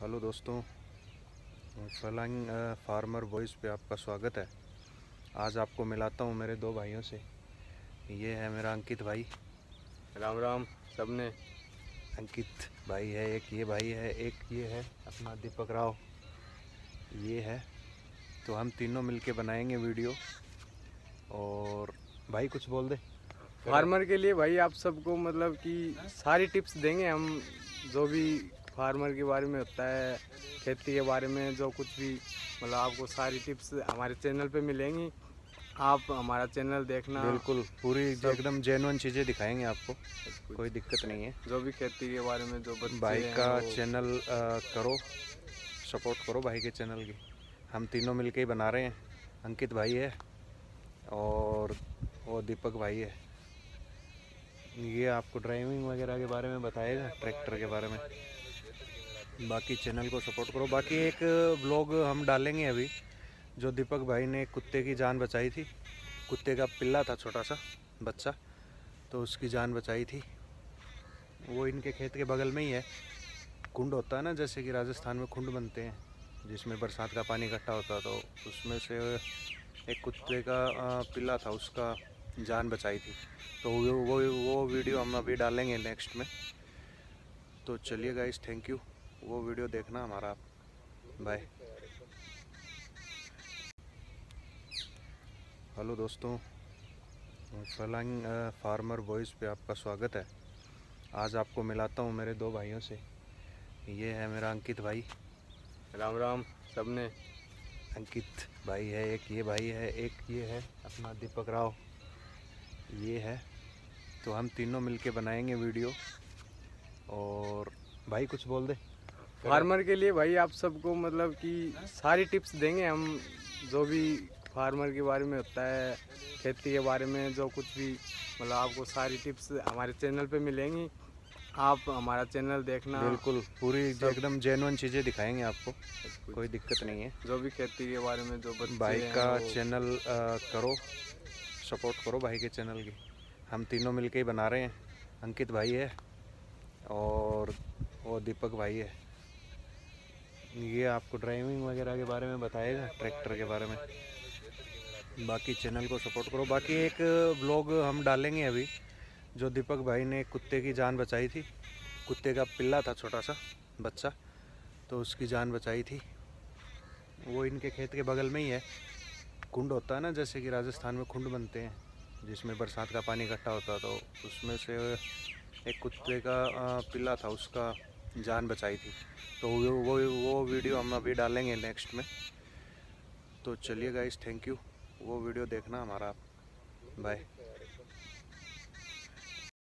Hello दोस्तों फलांग farmer voice पे आपका स्वागत है। आज आपको मिलाता हूँ मेरे दो भाइयों से। ये है मेरा अंकित भाई। राम राम सबने? अंकित भाई है एक ये भाई है एक ये है अपना दीपक राव। ये है। तो हम तीनों मिलके बनाएँगे वीडियो। और भाई कुछ बोल दे। फार्मर के लिए भाई आप सबको मतलब कि सारी टिप्स देंगे हम जो भी फार्मर के बारे में होता है खेती के बारे में जो कुछ भी मतलब आपको सारी टिप्स हमारे चैनल पे मिलेंगी। आप हमारा चैनल देखना। बिल्कुल पूरी एकदम जेनुअन चीज़ें दिखाएँगे आपको। कोई दिक्कत नहीं है। जो भी खेती के बारे में जो भाई का चैनल करो सपोर्ट करो भाई के चैनल की। हम तीनों मिलके ही बना रहे हैं। अंकित भाई है और वो दीपक भाई है। ये आपको ड्राइविंग वगैरह के बारे में बताएगा ट्रैक्टर के बारे में। बाकी चैनल को सपोर्ट करो। बाकी एक ब्लॉग हम डालेंगे अभी, जो दीपक भाई ने कुत्ते की जान बचाई थी। कुत्ते का पिल्ला था छोटा सा, बच्चा तो उसकी जान बचाई थी। वो इनके खेत के बगल में ही है। कुंड होता है ना, जैसे कि राजस्थान में कुंड बनते हैं, जिसमें बरसात का पानी इकट्ठा होता तो उसमें से एक कुत्ते का पिल्ला था, उसका जान बचाई थी। तो वो वो वीडियो हम अभी डालेंगे नेक्स्ट में। तो चलिए गाइस थैंक यू वो वीडियो देखना हमारा। आप बाय हेलो दोस्तों फलांग फार्मर वॉइस पे आपका स्वागत है। आज आपको मिलाता हूँ मेरे दो भाइयों से। ये है मेरा अंकित भाई। राम राम सबने। अंकित भाई है एक ये भाई है एक ये है अपना दीपक राव। ये है। तो हम तीनों मिलके बनाएँगे वीडियो। और भाई कुछ बोल दे। फार्मर के लिए भाई आप सबको मतलब कि सारी टिप्स देंगे हम जो भी फार्मर के बारे में होता है खेती के बारे में जो कुछ भी मतलब आपको सारी टिप्स हमारे चैनल पे मिलेंगी। आप हमारा चैनल देखना। बिल्कुल पूरी एकदम जेनुअन चीज़ें दिखाएँगे आपको। कोई दिक्कत नहीं है। जो भी खेती के बारे में जो भाई का चैनल करो सपोर्ट करो भाई के चैनल की। हम तीनों मिलके ही बना रहे हैं। अंकित भाई है और वो दीपक भाई है। ये आपको ड्राइविंग वगैरह के बारे में बताएगा ट्रैक्टर के बारे में। बाकी चैनल को सपोर्ट करो। बाकी एक ब्लॉग हम डालेंगे अभी, जो दीपक भाई ने कुत्ते की जान बचाई थी। कुत्ते का पिल्ला था छोटा सा, बच्चा तो उसकी जान बचाई थी। वो इनके खेत के बगल में ही है। कुंड होता है ना, जैसे कि राजस्थान में कुंड बनते हैं, जिसमें बरसात का पानी इकट्ठा होता तो उसमें से एक कुत्ते का पिल्ला था, उसका जान बचाई थी। तो वो वो वो वीडियो हम अभी डालेंगे नेक्स्ट में। तो चलिए गाइज़ थैंक यू वो वीडियो देखना हमारा। बाय